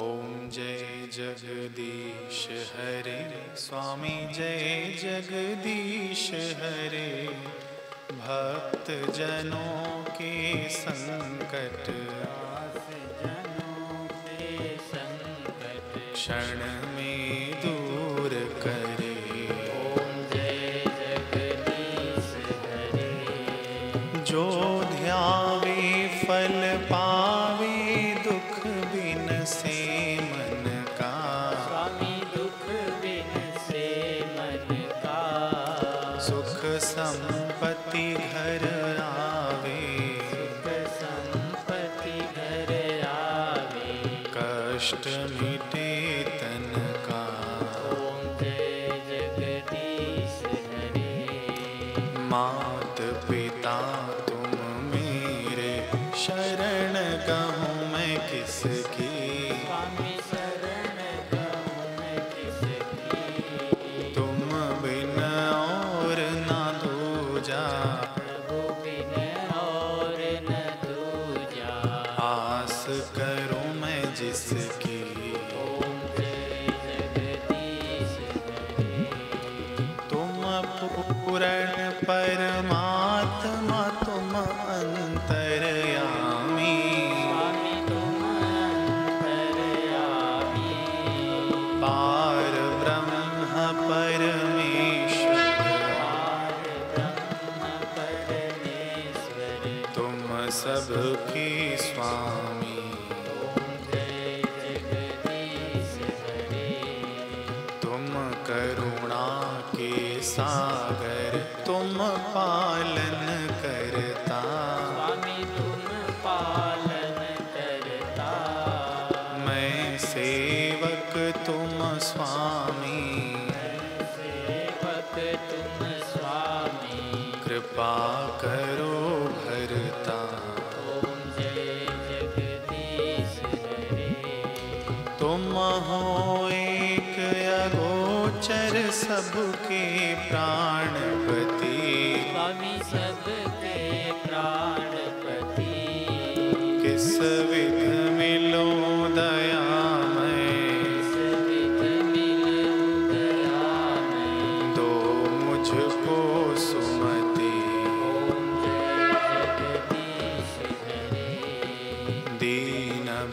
ओम जय जगदीश हरे स्वामी जय जगदीश हरे। भक्त जनों के संकट कष्ट मिटे तन का। ओम जय जगदीश हरे मात पिता, तुम मेरे शरण कहूँ मैं किसकी? स्वामी पूर्ण परमात्मा तुम अंतर्यामी। पार ब्रह्म परमेश्वर। तुम सबके स्वामी। करुणा के सागर। तुम पालन करता। स्वामी तुम पालन करता। मैं सेवक तुम स्वामी। सेवक तुम स्वामी। कृपा करो भरता। तुम हो एक अगोचर सबके प्राणपति। स्वामी सबके प्राणपति। किस विध मिलो दया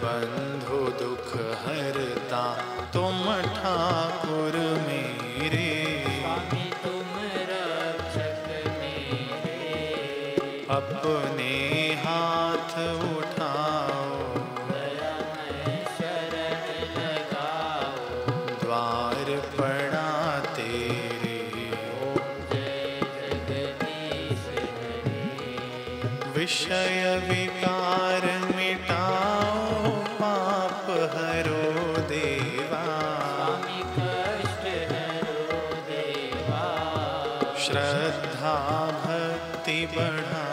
बंधु दुख हरता। तुम ठाकुर अपने हाथ उठाओ। द्वार पड़ा तेरे। विषय विकार मिटाओ, पाप हरो देवा। श्रद्धा भक्ति बढ़ाओ।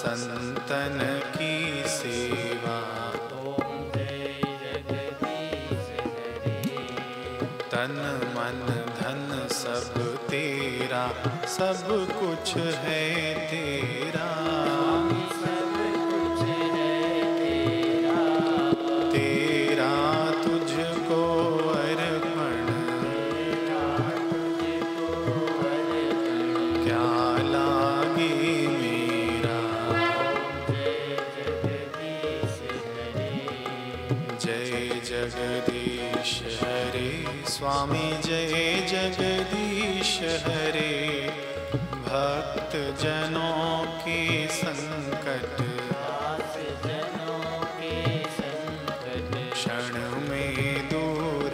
संतन की सेवा। तन मन धन सब तेरा सब कुछ है तेरा। जगदीश हरे। स्वामी जय जगदीश हरे। भक्त जनों के संकट। क्षण में दूर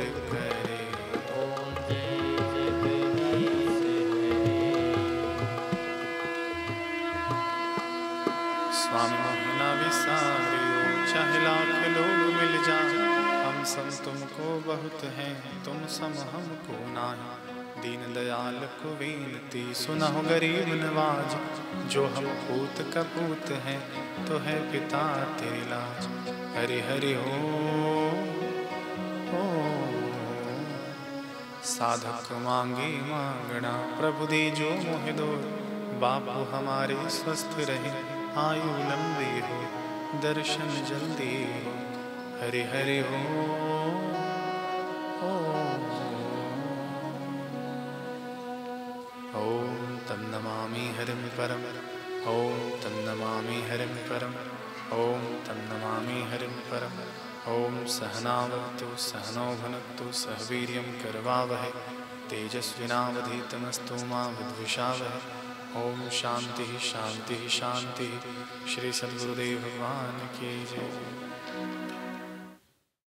चाहे लाख लोग मिल जाए। सब तुमको बहुत है, तुम सम हमको नाहि दीन दयाल को विनती सुनहो गरीब नवाज़, जो हम पूत कपूत हैं तो है पिता तेरी लाज। हरि हरि हो साधक मांगे मांगना, प्रभु दे जो मोह दो बापू हमारे स्वस्थ रहे, आयु लंबी हो दर्शन जल्दी। हो हरि हरि हो। ॐ तं नमामि हरिं परम् ॐ तं नमामि हरिं परम् ॐ तं नमामि हरिं परम् ॐ सहनावतु सहनौ भुनक्तु सह वीर्यं करवावहै। तेजस्विनावधीतमस्तु मा विद्विषावहै। ॐ शान्तिः शान्तिः शान्तिः। श्री सद्गुरुदेव भगवान की जय।